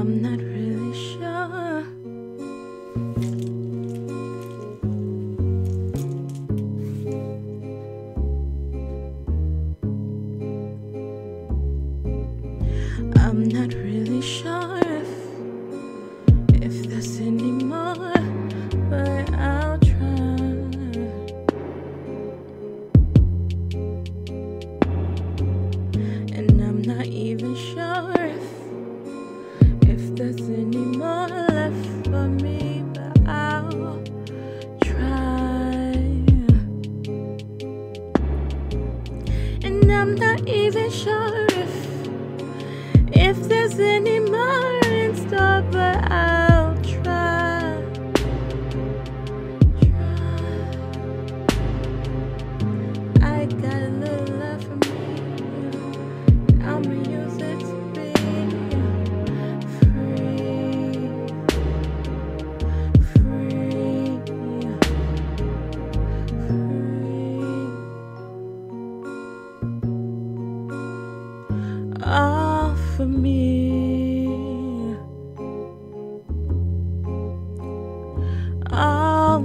I'm not really sure. I'm not really sure if if there's any for me, but I'll try. And I'm not even sure if if there's any are for me. All